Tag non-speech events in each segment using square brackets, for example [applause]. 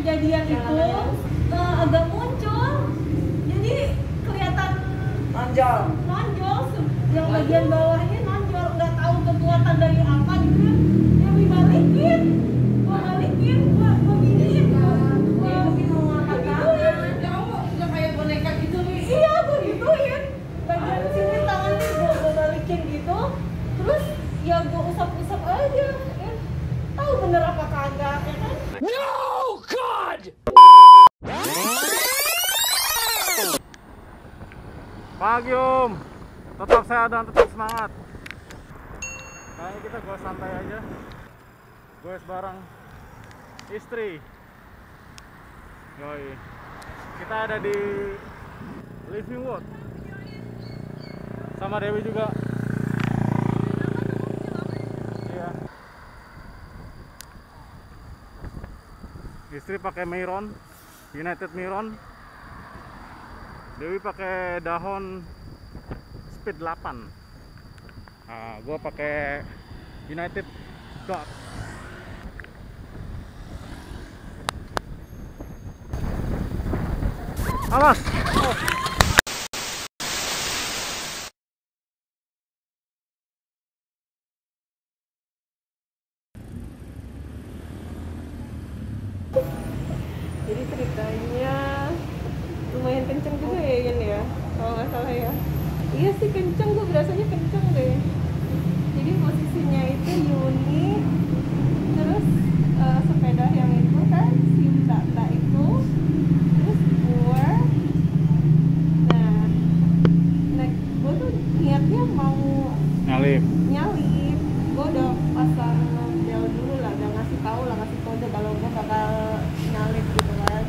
kejadian itu eh, agak muncul. Jadi kelihatan nonjol se- yang bagian bawahnya nonjol nggak tahu kekuatan dari apa gitu ya yang dibalikin Pagi Om, tetap sehat dan tetap semangat. Kayaknya kita gue santai aja, gue bareng istri. Yoi, kita ada di Living Wood sama Dewi juga. Iya. Istri pakai Miron, United Miron. Dewi pakai dahon speed 8 nah, gua pakai United God awas! Jadi ceritanya lumayan kenceng juga ya salah ya. Iya sih kenceng gue berasanya kenceng deh. Jadi posisinya itu Yuni terus eh, sepeda yang itu kan si Tata itu terus gue nah nah gue tuh niatnya mau nyalip nyalip gue udah pasang bel dulu lah udah ngasih tahu lah ngasih kode kalau gue bakal nyalip gitu kan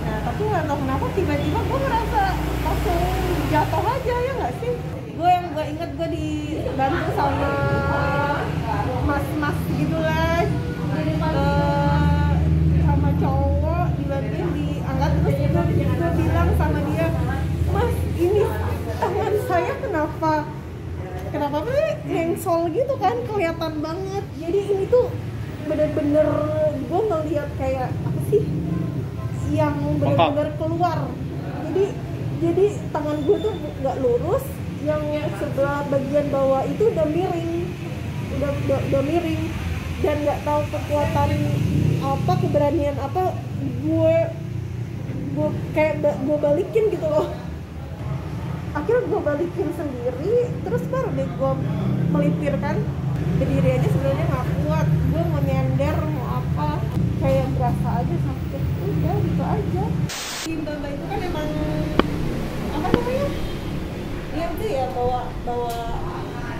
nah tapi nggak tahu kenapa tiba-tiba gue ngerasa langsung jatuh aja ya nggak sih? Gue yang gue inget gue dibantu sama mas-mas gitu lah Eh, sama cowok dibantuin diangkat terus gue, gue bilang sama dia mas ini tangan saya kenapa kenapa sih nyengsol gitu kan kelihatan banget. Jadi ini tuh bener-bener gue ngeliat kayak apa sih yang bener-bener keluar. Jadi jadi tangan gue tuh nggak lurus yang sebelah bagian bawah itu udah miring. Udah udah, udah miring. Dan nggak tahu kekuatan apa keberanian apa gue gue kayak gue balikin gitu loh. Akhirnya gue balikin sendiri terus baru deh gue melipir kan berdiri aja sebenarnya nggak kuat. Gue mau nyender mau apa kayak berasa aja sakit udah gitu aja. Si mbak itu kan emang apa namanya? Dia tuh ya bawa bawa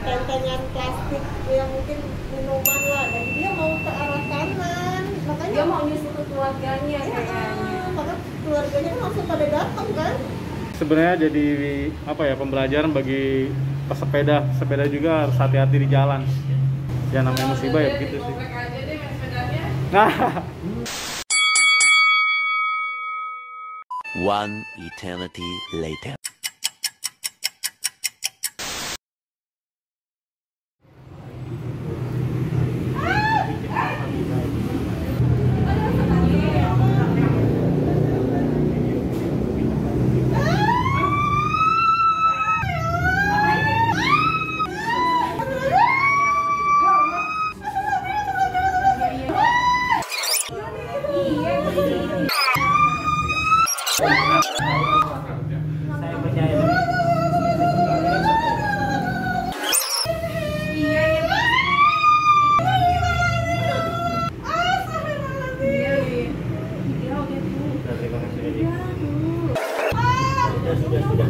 tentengan plastik yang mungkin minuman lah. Dan dia mau ke arah kanan. Makanya Dia mau nyusul ke keluarganya ya, kayaknya. maka keluarganya kan langsung pada datang kan? Sebenarnya jadi apa ya pembelajaran bagi pesepeda. Sepeda juga harus hati-hati di jalan. Ya namanya musibah ya begitu sih. Nah [laughs] One eternity later. Yes, yes, yes.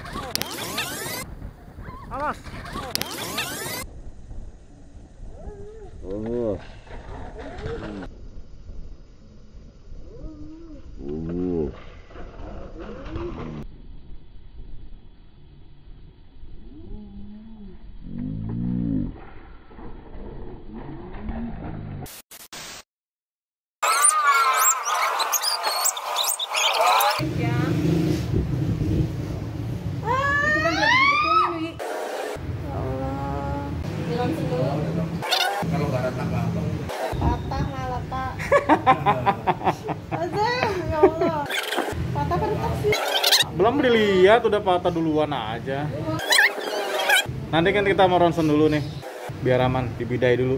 Oh. Oh. ya Ah, itu kan berarti dibetulin wi ya Allah. langsung dulu Kalau nggak retak nggak apa. Patah malah pak. Azam, ya Allah. Patah kan retak sih. Belum dilihat udah patah duluan aja. Nanti kan kita mau ronsen dulu nih. Biar aman, dibidai dulu.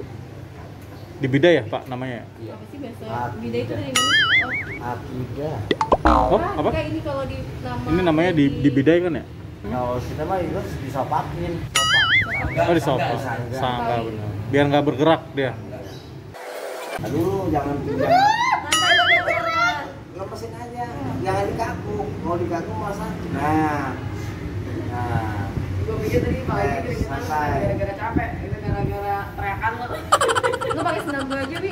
Dibidai ya, Pak namanya? ya? apa sih biasa Ah, bida itu dari mana Akidah. Oh, oh apa? ini kalau di nama Ini namanya di dibidai kan ya? Kalau kita mah itu disopakin. Oh, di sofa. Sangga. Sangga benar. Biar nggak bergerak dia. Aduh, jangan jangan lepasin aja. Jangan dikaku. Kalau dikaku malah sakit. Nah. Nah. gue pikir tadi Eh, santai. gara-gara capek itu gara-gara teriakan lo lu pakai sendal gue aja bi